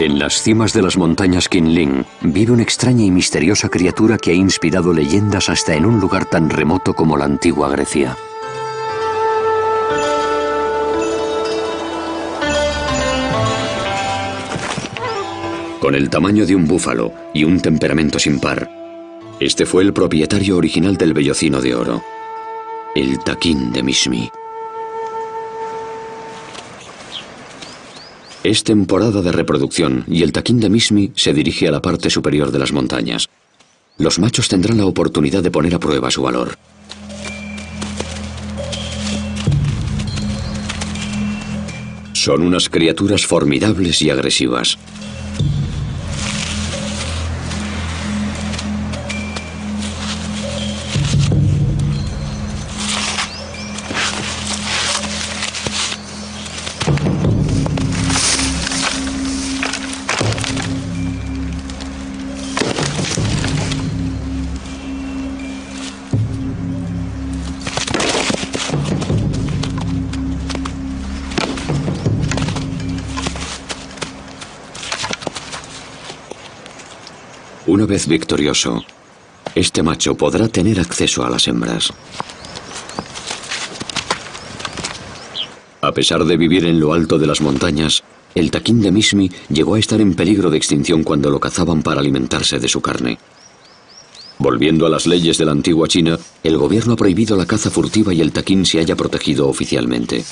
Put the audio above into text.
En las cimas de las montañas Qinling vive una extraña y misteriosa criatura que ha inspirado leyendas hasta en un lugar tan remoto como la antigua Grecia. Con el tamaño de un búfalo y un temperamento sin par, este fue el propietario original del vellocino de oro, el taquín de Mismi. Es temporada de reproducción y el taquín de Mismi se dirige a la parte superior de las montañas. Los machos tendrán la oportunidad de poner a prueba su valor. Son unas criaturas formidables y agresivas. Una vez victorioso, este macho podrá tener acceso a las hembras. A pesar de vivir en lo alto de las montañas, el taquín de Mismi llegó a estar en peligro de extinción cuando lo cazaban para alimentarse de su carne. Volviendo a las leyes de la antigua China, el gobierno ha prohibido la caza furtiva y el taquín se haya protegido oficialmente.